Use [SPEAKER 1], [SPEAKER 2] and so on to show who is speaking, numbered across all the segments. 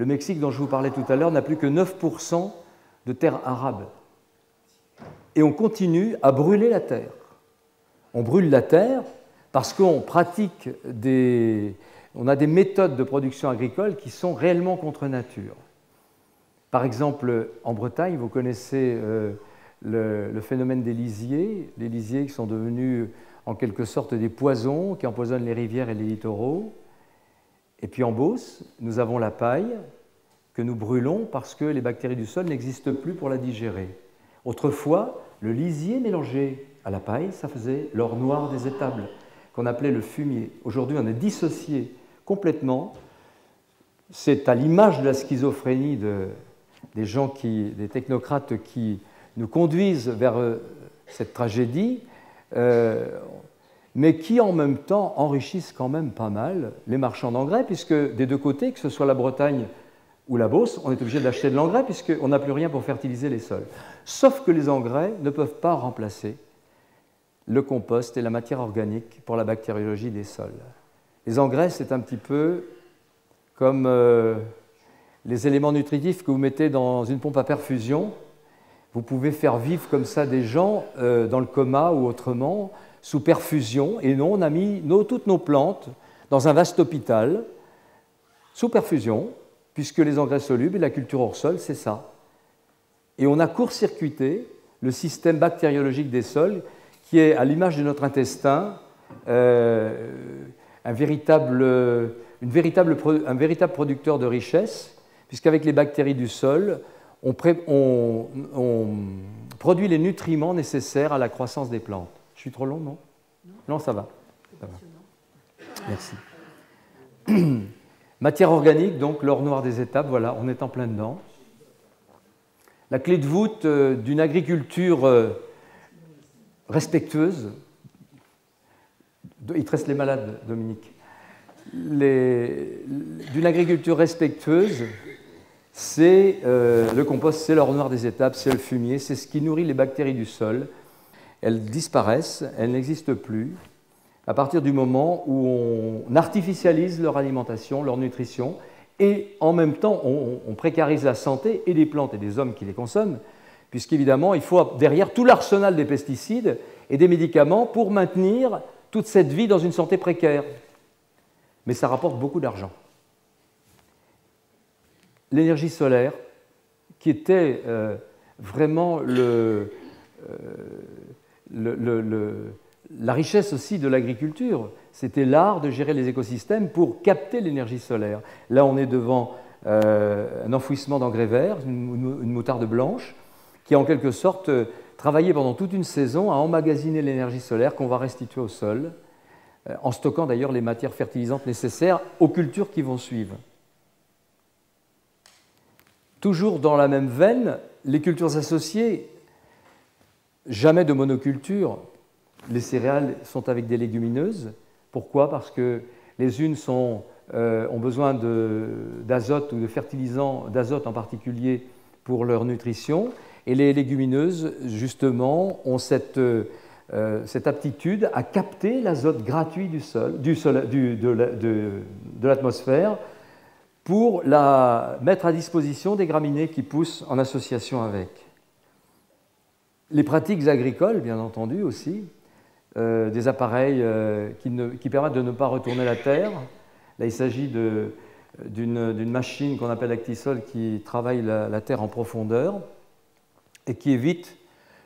[SPEAKER 1] le Mexique dont je vous parlais tout à l'heure n'a plus que 9% de terre arable. Et on continue à brûler la terre. On brûle la terre parce qu'on pratique des... On a des méthodes de production agricole qui sont réellement contre nature. Par exemple, en Bretagne, vous connaissez euh, le, phénomène des lisiers, les lisiers qui sont devenus en quelque sorte des poisons qui empoisonnent les rivières et les littoraux. Et puis en Beauce, nous avons la paille que nous brûlons parce que les bactéries du sol n'existent plus pour la digérer. Autrefois, le lisier mélangé à la paille, ça faisait l'or noir des étables, qu'on appelait le fumier. Aujourd'hui, on est dissocié complètement. C'est à l'image de la schizophrénie des gens qui, des technocrates qui nous conduisent vers euh, cette tragédie, euh, mais qui en même temps enrichissent quand même pas mal les marchands d'engrais, puisque des deux côtés, que ce soit la Bretagne ou la Beauce, on est obligé d'acheter de l'engrais puisqu'on n'a plus rien pour fertiliser les sols. Sauf que les engrais ne peuvent pas remplacer le compost et la matière organique pour la bactériologie des sols. Les engrais, c'est un petit peu comme euh, les éléments nutritifs que vous mettez dans une pompe à perfusion vous pouvez faire vivre comme ça des gens euh, dans le coma ou autrement, sous perfusion. Et non, on a mis toutes nos plantes dans un vaste hôpital, sous perfusion, puisque les engrais solubles et la culture hors sol, c'est ça. Et on a court-circuité le système bactériologique des sols, qui est, à l'image de notre intestin, euh, un, véritable, un véritable producteur de richesse, puisqu'avec les bactéries du sol, on, produit les nutriments nécessaires à la croissance des plantes. Je suis trop long, non? Non, ça va. Merci. Matière organique, donc l'or noir des étapes, voilà, on est en plein dedans. La clé de voûte euh, d'une agriculture euh, respectueuse. Il te reste les malades, Dominique. D'une agriculture respectueuse, c'est euh, le compost, c'est l'or noir des étapes, c'est le fumier, c'est ce qui nourrit les bactéries du sol. Elles disparaissent, elles n'existent plus à partir du moment où on artificialise leur alimentation, leur nutrition, et en même temps on, précarise la santé et des plantes et des hommes qui les consomment, puisqu'évidemment il faut derrière tout l'arsenal des pesticides et des médicaments pour maintenir toute cette vie dans une santé précaire. Mais ça rapporte beaucoup d'argent l'énergie solaire, qui était euh, vraiment euh, la richesse aussi de l'agriculture. C'était l'art de gérer les écosystèmes pour capter l'énergie solaire. Là, on est devant euh, un enfouissement d'engrais verts, une, moutarde blanche, qui en quelque sorte travaillé pendant toute une saison à emmagasiner l'énergie solaire qu'on va restituer au sol, en stockant d'ailleurs les matières fertilisantes nécessaires aux cultures qui vont suivre. Toujours dans la même veine, les cultures associées, jamais de monoculture. Les céréales sont avec des légumineuses. Pourquoi? Parce que les unes euh, ont besoin d'azote ou de fertilisants, d'azote en particulier, pour leur nutrition. Et les légumineuses, justement, ont cette, euh, aptitude à capter l'azote gratuit du sol, de l'atmosphère pour la mettre à disposition des graminées qui poussent en association avec. Les pratiques agricoles, bien entendu aussi, euh, des appareils euh, qui, permettent de ne pas retourner la terre. Là, il s'agit d'une machine qu'on appelle Actisol qui travaille la, terre en profondeur et qui évite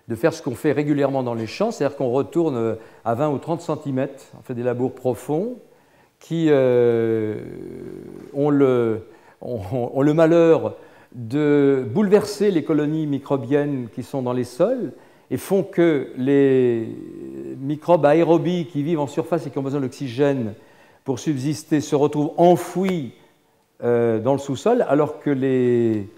[SPEAKER 1] de faire ce qu'on fait régulièrement dans les champs, c'est-à-dire qu'on retourne à 20 ou 30 cm, on fait des labours profonds, qui euh, ont, le, le, malheur de bouleverser les colonies microbiennes qui sont dans les sols et font que les microbes aérobies qui vivent en surface et qui ont besoin d'oxygène pour subsister se retrouvent enfouis euh, dans le sous-sol, alors que les,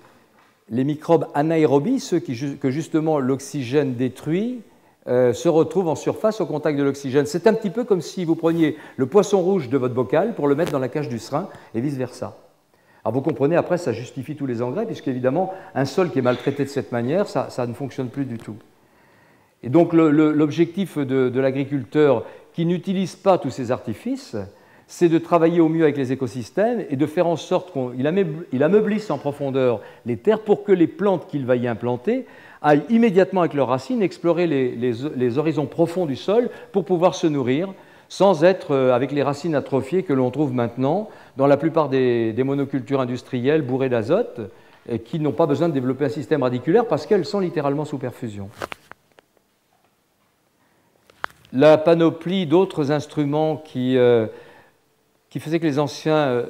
[SPEAKER 1] microbes anaérobies, ceux que justement l'oxygène détruit, euh, se retrouve en surface au contact de l'oxygène. C'est un petit peu comme si vous preniez le poisson rouge de votre bocal pour le mettre dans la cage du serin et vice-versa. Alors vous comprenez, après, ça justifie tous les engrais, puisque évidemment, un sol qui est maltraité de cette manière, ça, ne fonctionne plus du tout. Et donc l'objectif de, l'agriculteur qui n'utilise pas tous ces artifices, c'est de travailler au mieux avec les écosystèmes et de faire en sorte qu'il ameublisse en profondeur les terres pour que les plantes qu'il va y implanter aillent immédiatement avec leurs racines explorer les, horizons profonds du sol pour pouvoir se nourrir sans être euh, avec les racines atrophiées que l'on trouve maintenant dans la plupart des, monocultures industrielles bourrées d'azote et qui n'ont pas besoin de développer un système radiculaire parce qu'elles sont littéralement sous perfusion. La panoplie d'autres instruments qui euh, qui faisait que les anciens euh,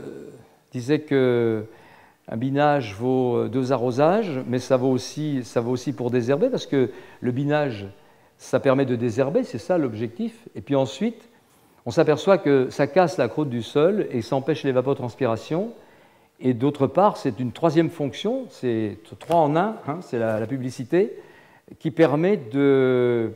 [SPEAKER 1] disaient que un binage vaut euh, deux arrosages, mais ça vaut aussi, ça vaut aussi pour désherber, parce que le binage, ça permet de désherber, c'est ça l'objectif. Et puis ensuite, on s'aperçoit que ça casse la croûte du sol et ça empêche l'évapotranspiration. Et d'autre part, c'est une troisième fonction, c'est trois en un, hein, c'est la, publicité, qui permet euh,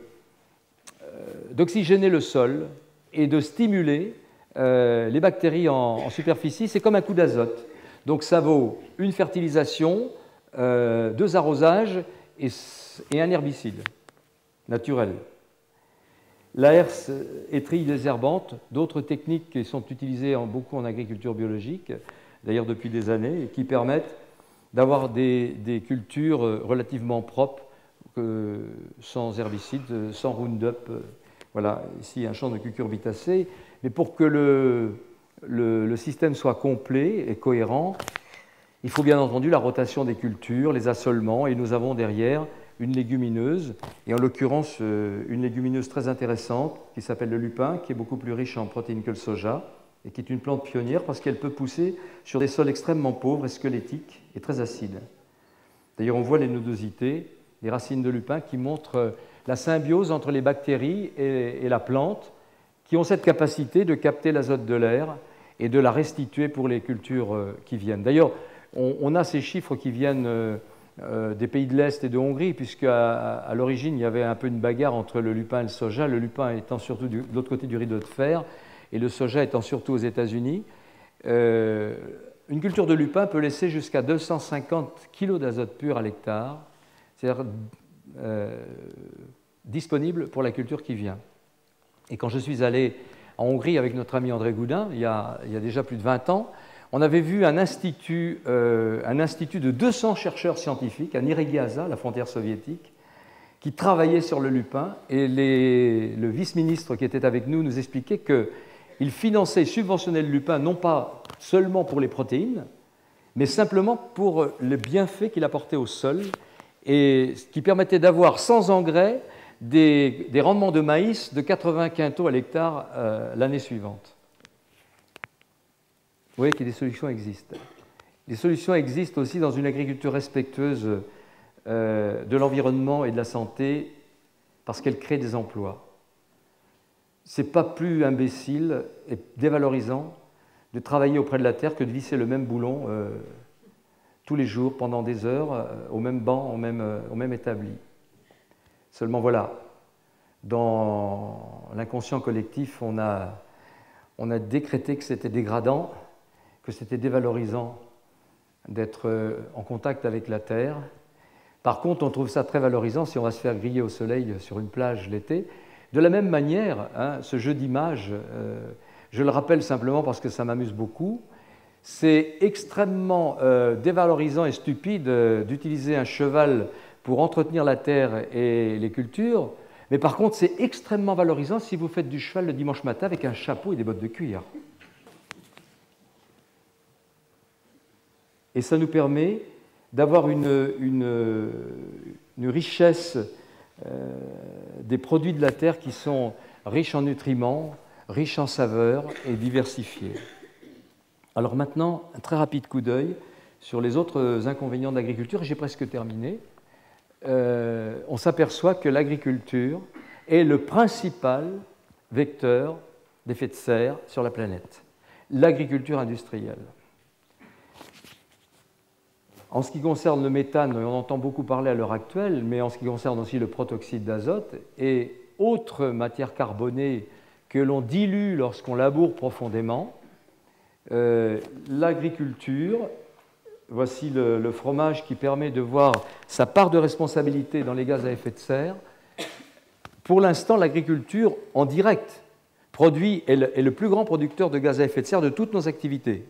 [SPEAKER 1] d'oxygéner le sol et de stimuler euh, les bactéries en, superficie, c'est comme un coup d'azote. Donc ça vaut une fertilisation, euh, deux arrosages et, un herbicide naturel. La herse étrille désherbante, d'autres techniques qui sont utilisées beaucoup en agriculture biologique, d'ailleurs depuis des années, et qui permettent d'avoir des, cultures relativement propres, sans herbicides, sans Roundup. Voilà, ici un champ de cucurbitacées. Mais pour que le, système soit complet et cohérent, il faut bien entendu la rotation des cultures, les assolements, et nous avons derrière une légumineuse, et en l'occurrence euh, une légumineuse très intéressante qui s'appelle le lupin, qui est beaucoup plus riche en protéines que le soja, et qui est une plante pionnière parce qu'elle peut pousser sur des sols extrêmement pauvres et squelettiques et très acides. D'ailleurs, on voit les nodosités, les racines de lupin qui montrent la symbiose entre les bactéries et la plante, qui ont cette capacité de capter l'azote de l'air et de la restituer pour les cultures euh, qui viennent. D'ailleurs, on, a ces chiffres qui viennent euh, euh, des pays de l'Est et de Hongrie, puisque à, l'origine, il y avait un peu une bagarre entre le lupin et le soja, le lupin étant surtout de l'autre côté du rideau de fer, et le soja étant surtout aux États-Unis. une culture de lupin peut laisser jusqu'à 250 kg d'azote pur à l'hectare, c'est-à-dire disponible pour la culture qui vient. Et quand je suis allé en Hongrie avec notre ami André Goudin, il y a, déjà plus de 20 ans, on avait vu un institut, euh, un institut de 200 chercheurs scientifiques à Niregiaza, la frontière soviétique, qui travaillaient sur le lupin. Et le vice-ministre qui était avec nous nous expliquait qu'il finançait subventionnait le lupin non pas seulement pour les protéines, mais simplement pour le bienfait qu'il apportait au sol et qui permettait d'avoir sans engrais des, rendements de maïs de 80 quintaux à l'hectare euh, l'année suivante. Vous voyez que des solutions existent. Des solutions existent aussi dans une agriculture respectueuse euh, de l'environnement et de la santé parce qu'elle crée des emplois. Ce n'est pas plus imbécile et dévalorisant de travailler auprès de la terre que de visser le même boulon euh, tous les jours pendant des heures au même banc, au même, au même établi. Seulement voilà, dans l'inconscient collectif, on a, décrété que c'était dégradant, que c'était dévalorisant d'être euh, en contact avec la terre. Par contre, on trouve ça très valorisant si on va se faire griller au soleil sur une plage l'été. De la même manière, hein, ce jeu d'images, euh, je le rappelle simplement parce que ça m'amuse beaucoup, c'est extrêmement euh, dévalorisant et stupide d'utiliser un cheval pour entretenir la terre et les cultures, mais par contre, c'est extrêmement valorisant si vous faites du cheval le dimanche matin avec un chapeau et des bottes de cuir. Et ça nous permet d'avoir une, richesse euh, des produits de la terre qui sont riches en nutriments, riches en saveurs et diversifiés. Alors maintenant, un très rapide coup d'œil sur les autres inconvénients de l'agriculture, j'ai presque terminé. Euh, on s'aperçoit que l'agriculture est le principal vecteur d'effet de serre sur la planète. L'agriculture industrielle. En ce qui concerne le méthane, on entend beaucoup parler à l'heure actuelle, mais en ce qui concerne aussi le protoxyde d'azote et autres matières carbonées que l'on dilue lorsqu'on laboure profondément, euh, l'agriculture voici le, fromage qui permet de voir sa part de responsabilité dans les gaz à effet de serre. Pour l'instant, l'agriculture en direct produit, est le, est le plus grand producteur de gaz à effet de serre de toutes nos activités.